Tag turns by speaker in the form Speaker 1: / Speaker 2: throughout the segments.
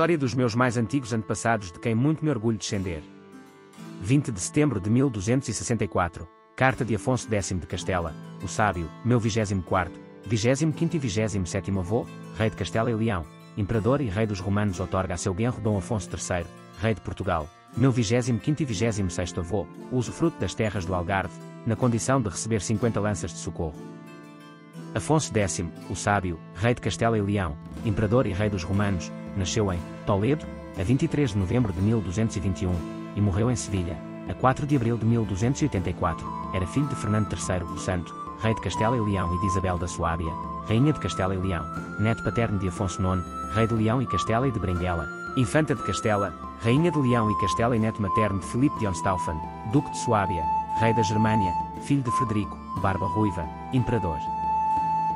Speaker 1: História dos meus mais antigos antepassados de quem muito me orgulho descender. 20 de setembro de 1264. Carta de Afonso X de Castela, o Sábio, meu 24, 25 e 27 avô, rei de Castela e Leão, imperador e rei dos romanos otorga a seu genro Dom Afonso III, rei de Portugal, meu 25 e 26 avô, uso fruto das terras do Algarve, na condição de receber 50 lanças de socorro. Afonso X, o Sábio, rei de Castela e Leão, imperador e rei dos romanos, nasceu em Toledo, a 23 de novembro de 1221, e morreu em Sevilha, a 4 de abril de 1284. Era filho de Fernando III, o Santo, rei de Castela e Leão e de Isabel da Suábia, rainha de Castela e Leão, neto paterno de Afonso IX, rei de Leão e Castela e de Benguela, infanta de Castela, rainha de Leão e Castela e neto materno de Filipe de Onstaufen, duque de Suábia, rei da Germânia, filho de Frederico, Barba Ruiva, imperador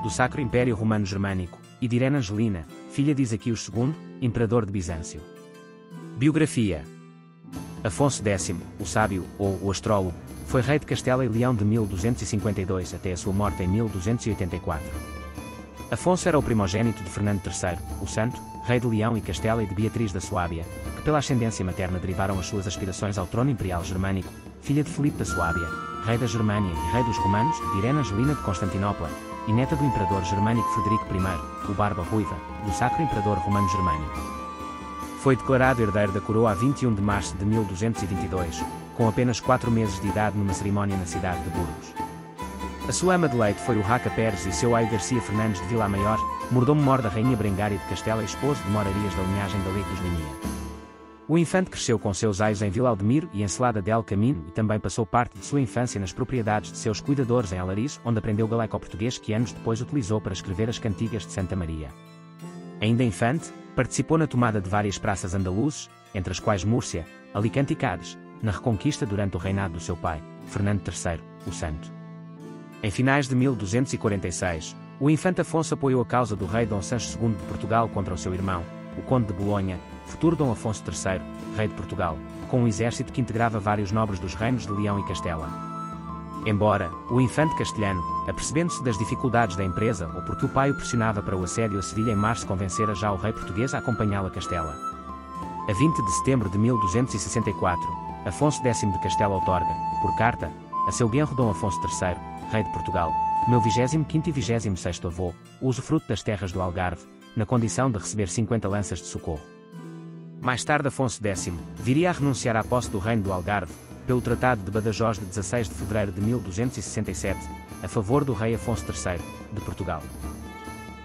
Speaker 1: do Sacro Império Romano Germânico, e de Irene Angelina, filha de Isaquias II, imperador de Bizâncio. Biografia Afonso X, o Sábio, ou o Astrólogo, foi rei de Castela e Leão de 1252 até a sua morte em 1284. Afonso era o primogênito de Fernando III, o Santo, rei de Leão e Castela e de Beatriz da Suábia, que pela ascendência materna derivaram as suas aspirações ao trono imperial germânico, filha de Filipe da Suábia, rei da Germânia e rei dos romanos, de Irene Angelina de Constantinopla, e neta do imperador germânico Frederico I, o Barba Ruiva, do Sacro Imperador Romano Germânico. Foi declarado herdeiro da coroa a 21 de março de 1222, com apenas quatro meses de idade numa cerimónia na cidade de Burgos. A sua ama de leite foi o Raca Pérez e seu aio Garcia Fernandes de Vila Maior, mordomo-mor da rainha Brengária de Castela e esposo de morarias da linhagem da Lei dos. O infante cresceu com seus aios em Vila Aldemiro e em Celada del Camino e também passou parte de sua infância nas propriedades de seus cuidadores em Alariz, onde aprendeu galeco-português que anos depois utilizou para escrever as cantigas de Santa Maria. Ainda infante, participou na tomada de várias praças andaluzes, entre as quais Múrcia, Alicante e Cádiz, na Reconquista durante o reinado do seu pai, Fernando III, o Santo. Em finais de 1246, o infante Afonso apoiou a causa do rei Dom Sancho II de Portugal contra o seu irmão, o conde de Bolonha, futuro Dom Afonso III, rei de Portugal, com um exército que integrava vários nobres dos reinos de Leão e Castela. Embora, o infante castelhano, apercebendo-se das dificuldades da empresa ou porque o pai o pressionava para o assédio a Sevilha em março convencera já o rei português a acompanhá-lo a Castela. A 20 de setembro de 1264, Afonso X de Castela outorga, por carta, a seu genro Dom Afonso III, rei de Portugal, meu 25 e 26 avô, usufruto das terras do Algarve, na condição de receber 50 lanças de socorro. Mais tarde Afonso X viria a renunciar à posse do reino do Algarve, pelo Tratado de Badajoz de 16 de fevereiro de 1267, a favor do rei Afonso III, de Portugal.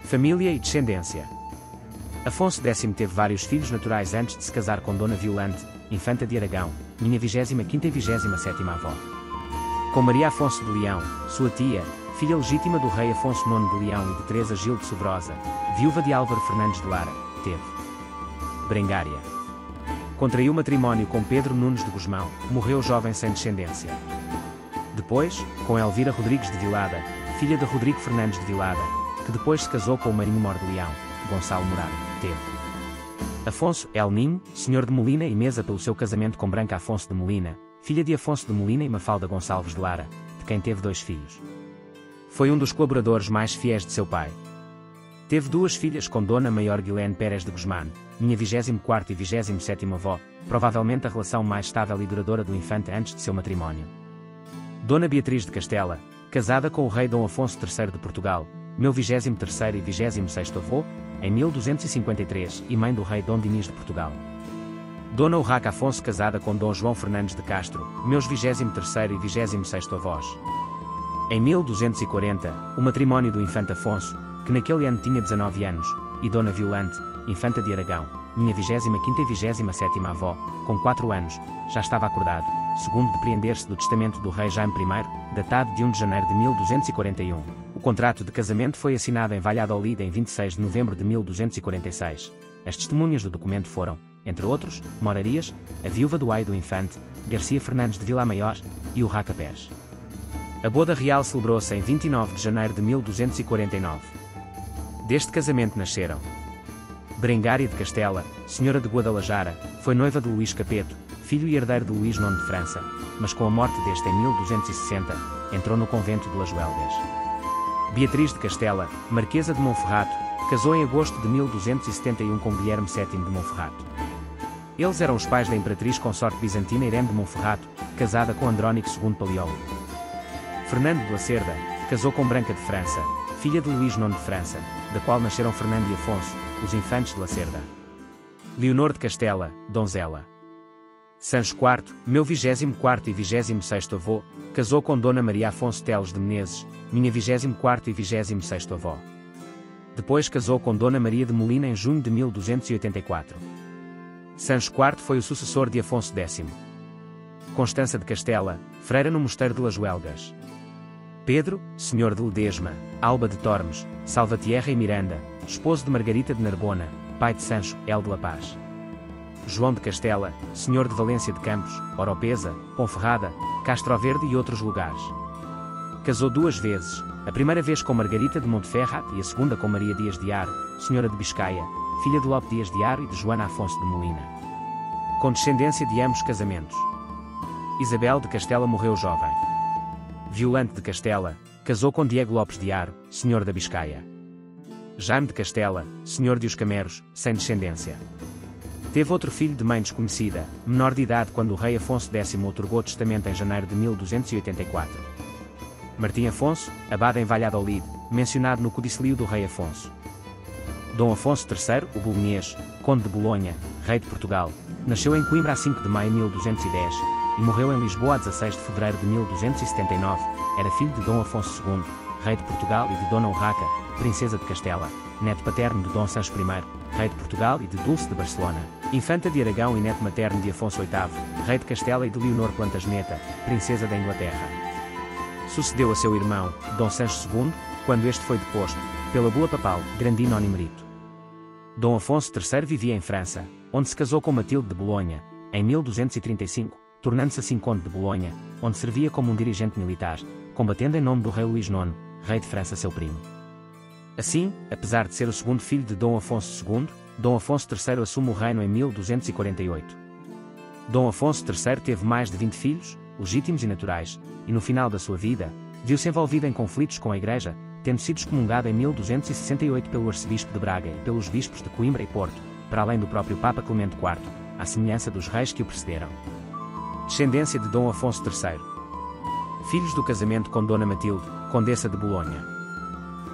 Speaker 1: Família e descendência Afonso X teve vários filhos naturais antes de se casar com Dona Violante, infanta de Aragão, minha 25 e 27 avó. Com Maria Afonso de Leão, sua tia, filha legítima do rei Afonso IX de Leão e de Teresa Gil de Sobrosa, viúva de Álvaro Fernandes de Lara, teve Brengária. Contraiu matrimónio com Pedro Nunes de Guzmão, morreu jovem sem descendência. Depois, com Elvira Rodrigues de Vilada, filha de Rodrigo Fernandes de Vilada, que depois se casou com o Marinho Mor de Leão, Gonçalo Morado, teve. Afonso El Ninho, senhor de Molina e Mesa pelo seu casamento com Branca Afonso de Molina, filha de Afonso de Molina e Mafalda Gonçalves de Lara, de quem teve dois filhos. Foi um dos colaboradores mais fiéis de seu pai. Teve duas filhas com Dona Maior Guilherme Pérez de Guzmán, minha 24 e 27 avó, provavelmente a relação mais estável e duradoura do infante antes de seu matrimónio. Dona Beatriz de Castela, casada com o rei Dom Afonso III de Portugal, meu 23 e 26 avô, em 1253, e mãe do rei Dom Dinis de Portugal. Dona Urraca Afonso casada com Dom João Fernandes de Castro, meus 23 e 26 avós. Em 1240, o matrimónio do infante Afonso, que naquele ano tinha 19 anos, e Dona Violante, infanta de Aragão, minha 25 e 27 avó, com 4 anos, já estava acordado, segundo depreender-se do testamento do rei Jaime I, datado de 1 de janeiro de 1241. O contrato de casamento foi assinado em Valladolid em 26 de novembro de 1246. As testemunhas do documento foram, entre outros, Morarias, a viúva do ai do infante, Garcia Fernandes de Vila Maior e o Raca Pérez. A boda real celebrou-se em 29 de janeiro de 1249. Deste casamento nasceram Berengária de Castela, senhora de Guadalajara, foi noiva de Luís Capeto, filho e herdeiro de Luís IX de França, mas com a morte deste em 1260, entrou no convento de Las Huelgas. Beatriz de Castela, Marquesa de Monferrato, casou em agosto de 1271 com Guilherme VII de Monferrato. Eles eram os pais da imperatriz consorte bizantina Irene de Monferrato, casada com Andrónico II Paliolo. Fernando de Lacerda, casou com Branca de França, filha de Luís IX de França, da qual nasceram Fernando e Afonso, os infantes de Lacerda. Leonor de Castela, donzela. Sancho IV, meu 24 e 26 avô, casou com Dona Maria Afonso Teles de Menezes, minha 24 e 26 avó. Depois casou com Dona Maria de Molina em junho de 1284. Sancho IV foi o sucessor de Afonso X. Constança de Castela, freira no mosteiro de Las Huelgas. Pedro, senhor de Ledesma, Alba de Tormes, Salvatierra e Miranda, esposo de Margarita de Narbona, pai de Sancho, El de La Paz. João de Castela, senhor de Valência de Campos, Oropesa, Ponferrada, Castro Verde e outros lugares. Casou duas vezes, a primeira vez com Margarita de Monteferrat e a segunda com Maria Dias de Aro, senhora de Biscaia, filha de Lope Dias de Aro e de Joana Afonso de Molina. Com descendência de ambos casamentos. Isabel de Castela morreu jovem. Violante de Castela, casou com Diego Lopes de Aro, senhor da Biscaia. Jaime de Castela, senhor de Os Cameros, sem descendência. Teve outro filho de mãe desconhecida, menor de idade quando o rei Afonso X otorgou testamento em janeiro de 1284. Martim Afonso, abade em Valladolid, mencionado no codicilio do rei Afonso. Dom Afonso III, o Bolonhês, conde de Bolonha, rei de Portugal, nasceu em Coimbra a 5 de maio de 1210 e morreu em Lisboa a 16 de fevereiro de 1279. Era filho de Dom Afonso II, rei de Portugal e de Dona Urraca, princesa de Castela, neto paterno de Dom Sancho I, rei de Portugal e de Dulce de Barcelona, infanta de Aragão e neto materno de Afonso VIII, rei de Castela e de Leonor Plantageneta, princesa da Inglaterra. Sucedeu a seu irmão, Dom Sancho II, quando este foi deposto, pela bula papal, Grandino Onimerito. Dom Afonso III vivia em França, onde se casou com Matilde de Bolonha, em 1235, tornando-se assim conde de Bolonha, onde servia como um dirigente militar, combatendo em nome do rei Luís IX, rei de França seu primo. Assim, apesar de ser o segundo filho de Dom Afonso II, Dom Afonso III assume o reino em 1248. Dom Afonso III teve mais de 20 filhos, legítimos e naturais, e no final da sua vida, viu-se envolvido em conflitos com a Igreja, tendo sido excomungado em 1268 pelo arcebispo de Braga e pelos bispos de Coimbra e Porto, para além do próprio Papa Clemente IV, à semelhança dos reis que o precederam. Descendência de Dom Afonso III. Filhos do casamento com Dona Matilde, Condessa de Bolonha.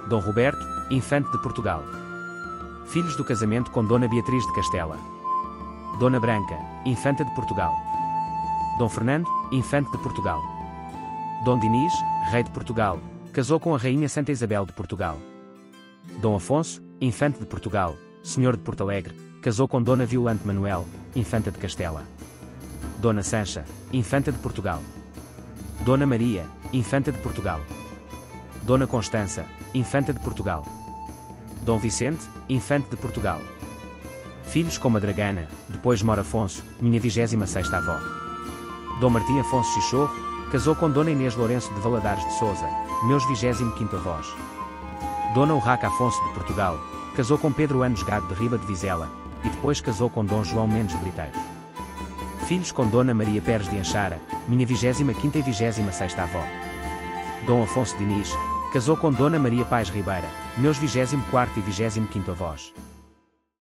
Speaker 1: Dom Roberto, Infante de Portugal. Filhos do casamento com Dona Beatriz de Castela. Dona Branca, Infanta de Portugal. Dom Fernando, Infante de Portugal. Dom Dinis, Rei de Portugal, casou com a Rainha Santa Isabel de Portugal. Dom Afonso, Infante de Portugal, Senhor de Porto Alegre, casou com Dona Violante Manuel, Infanta de Castela. Dona Sancha, Infanta de Portugal. Dona Maria, Infanta de Portugal. Dona Constança, Infanta de Portugal. Dom Vicente, Infante de Portugal. Filhos com Madragana, depois Mora Afonso, minha 26 avó. Dom Martim Afonso Chichorro, casou com Dona Inês Lourenço de Valadares de Souza, meus 25 avós. Dona Urraca Afonso de Portugal, casou com Pedro Anos Gado de Riba de Vizela, e depois casou com Dom João Mendes de Briteiros. Filhos com Dona Maria Pérez de Anchara, minha 25 e 26 avó. Dom Afonso Diniz, casou com Dona Maria Pais Ribeira, meus 24 e 25 avós.